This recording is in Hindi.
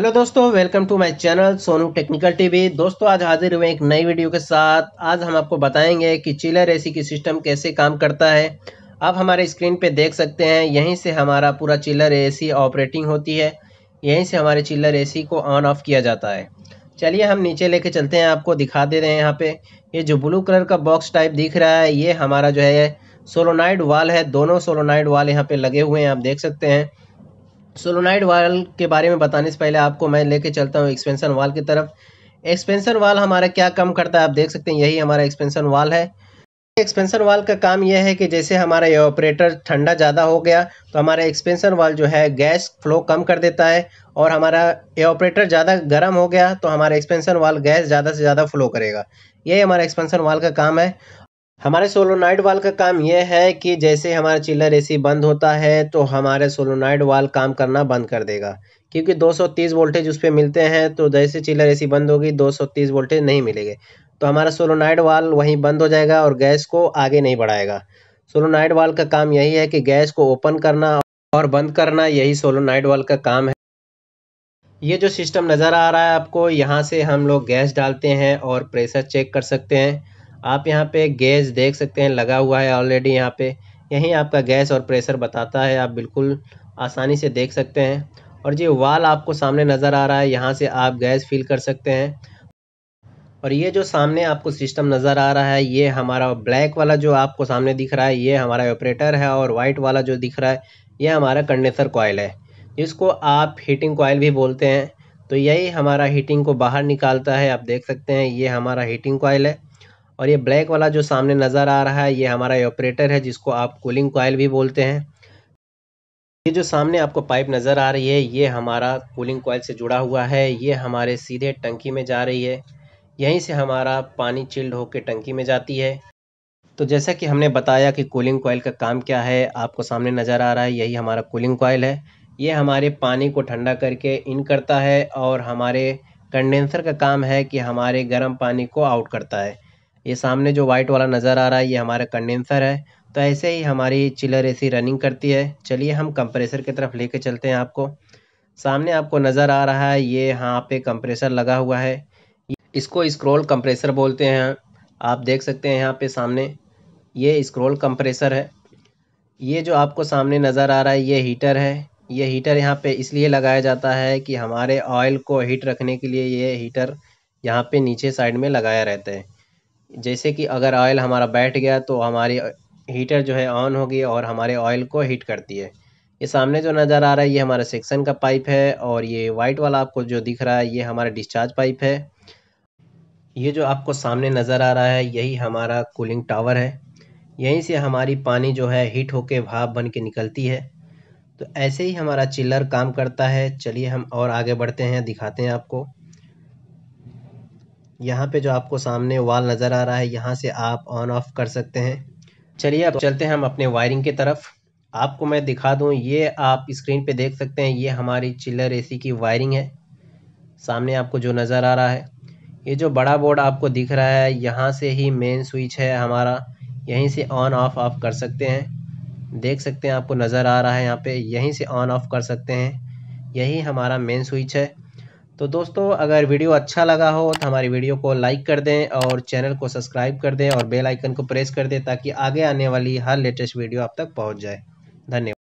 हेलो दोस्तों, welcome to my channel Sonu technical TV. दोस्तों, आज हाजिर हुए एक नई वीडियो के साथ। आज हम आपको बताएँगे कि चिलर एसी की सिस्टम कैसे काम करता है। आप हमारे स्क्रीन पे देख सकते हैं, यहीं से हमारा पूरा चिलर एसी ऑपरेटिंग होती है। यहीं से हमारे चिलर एसी को ऑन ऑफ़ किया जाता है। चलिए, हम नीचे लेके चलते हैं, आपको दिखा दे रहे हैं यहाँ पे। ये जो ब्लू कलर का बॉक्स टाइप दिख रहा है, ये हमारा जो है सोलोनाइड वाल है। दोनों सोलोनाइड वाल यहाँ पे लगे हुए हैं, आप देख सकते हैं। सोलोनाइड वाल के बारे में बताने से पहले आपको मैं लेके चलता हूँ एक्सपेंशन वाल की तरफ़। एक्सपेंशन वाल हमारा क्या कम करता है आप देख सकते हैं, यही हमारा एक्सपेंशन वाल है। एक्सपेंशन वाल का काम यह है कि जैसे हमारा ये ऑपरेटर ठंडा ज़्यादा हो गया तो हमारा एक्सपेंशन वाल जो है गैस फ्लो कम कर देता है और हमारा ये ऑपरेटर ज़्यादा गर्म हो गया तो हमारा एक्सपेंशन वाल गैस ज़्यादा से ज़्यादा फ्लो करेगा। यही हमारा एक्सपेंशन वाल का काम है। हमारे सोलोनाइड वाल का काम यह है कि जैसे हमारा चिल्लर एसी बंद होता है तो हमारे सोलोनाइड वाल काम करना बंद कर देगा। क्योंकि 230 वोल्टेज उस पर मिलते हैं तो जैसे चिल्लर एसी बंद होगी 230 वोल्टेज नहीं मिलेंगे। तो हमारा सोलोनाइड वाल वहीं बंद हो जाएगा और गैस को आगे नहीं बढ़ाएगा। सोलोनाइड वाल का काम यही है कि गैस को ओपन करना और बंद करना, यही सोलोनाइड वाल का काम है। ये जो सिस्टम नज़र आ रहा है आपको, यहाँ से हम लोग गैस डालते हैं और प्रेशर चेक कर सकते हैं। आप यहाँ पे गैस देख सकते हैं, लगा हुआ है ऑलरेडी यहाँ पे। यहीं आपका गैस और प्रेशर बताता है, आप बिल्कुल आसानी से देख सकते हैं। और ये वाल आपको सामने नज़र आ रहा है, यहाँ से आप गैस फिल कर सकते हैं। और ये जो सामने आपको सिस्टम नज़र आ रहा है, ये हमारा ब्लैक वाला जो आपको सामने दिख रहा है, ये हमारा ऑपरेटर है और वाइट वाला जो दिख रहा है, ये हमारा कंडेंसर कॉयल है। जिसको आप हीटिंग कॉयल भी बोलते हैं तो यही हमारा हीटिंग को बाहर निकालता है, आप देख सकते हैं, ये हमारा हीटिंग कॉयल है। और ये ब्लैक वाला जो सामने नज़र आ रहा है, ये हमारा ऑपरेटर है, जिसको आप कूलिंग कॉयल भी बोलते हैं। ये जो सामने आपको पाइप नज़र आ रही है, ये हमारा कूलिंग कॉयल से जुड़ा हुआ है। ये हमारे सीधे टंकी में जा रही है। यहीं से हमारा पानी चिल्ड होकर टंकी में जाती है। तो जैसा कि हमने बताया कि कूलिंग कॉयल का काम क्या है, आपको सामने नज़र आ रहा है, यही हमारा कूलिंग कॉयल है। ये हमारे पानी को ठंडा करके इन करता है और हमारे कंडेंसर का काम है कि हमारे गर्म पानी को आउट करता है। ये सामने जो वाइट वाला नज़र आ रहा है, ये हमारा कंडेंसर है। तो ऐसे ही हमारी चिलर एसी रनिंग करती है। चलिए हम कंप्रेसर की तरफ़ लेके चलते हैं आपको। सामने आपको नज़र आ रहा है, ये यहाँ पे कंप्रेसर लगा हुआ है। इसको स्क्रोल कंप्रेसर बोलते हैं। आप देख सकते हैं यहाँ पे सामने, ये स्क्रोल कंप्रेसर है। ये जो आपको सामने नज़र आ रहा है, ये हीटर है। ये हीटर यहाँ पे इसलिए लगाया जाता है कि हमारे ऑयल को हीट रखने के लिए ये हीटर यहाँ पे नीचे साइड में लगाया रहता है। जैसे कि अगर ऑयल हमारा बैठ गया तो हमारी हीटर जो है ऑन होगी और हमारे ऑयल को हीट करती है। ये सामने जो नज़र आ रहा है, ये हमारा सेक्शन का पाइप है और ये वाइट वाला आपको जो दिख रहा है, ये हमारा डिस्चार्ज पाइप है। ये जो आपको सामने नज़र आ रहा है, यही हमारा कूलिंग टावर है। यहीं से हमारी पानी जो है हीट होके भाप बन के निकलती है। तो ऐसे ही हमारा चिल्लर काम करता है। चलिए हम और आगे बढ़ते हैं, दिखाते हैं आपको। यहाँ पे जो आपको सामने वाल नज़र आ रहा है, यहाँ से आप ऑन ऑफ़ कर सकते हैं। चलिए अब चलते हैं हम अपने वायरिंग की तरफ़। आपको मैं दिखा दूँ, ये आप स्क्रीन पे देख सकते हैं, ये हमारी चिल्लर एसी की वायरिंग है। सामने आपको जो नज़र आ रहा है, ये जो बड़ा बोर्ड आपको दिख रहा है, यहाँ से ही मेन स्विच है हमारा। यहीं से ऑन ऑफ़ आप कर सकते हैं। देख सकते हैं आपको नज़र आ रहा है यहाँ पे, यहीं से ऑन ऑफ़ कर सकते हैं। यही हमारा मेन स्विच है। तो दोस्तों, अगर वीडियो अच्छा लगा हो तो हमारी वीडियो को लाइक कर दें और चैनल को सब्सक्राइब कर दें और बेल आइकन को प्रेस कर दें ताकि आगे आने वाली हर लेटेस्ट वीडियो आप तक पहुँच जाए। धन्यवाद।